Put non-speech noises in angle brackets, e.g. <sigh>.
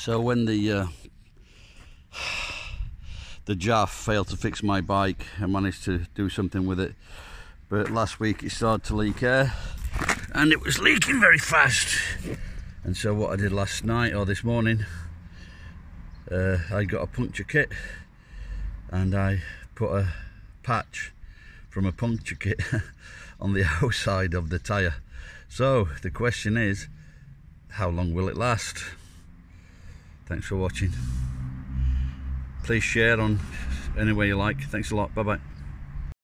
So when the uh, the JAF failed to fix my bike, I managed to do something with it. But last week it started to leak air, and it was leaking very fast. And so what I did last night or this morning, uh, I got a puncture kit, and I put a patch from a puncture kit <laughs> on the <laughs> outside of the tyre. So the question is, how long will it last? Thanks for watching. Please share on any way you like. Thanks a lot. Bye bye.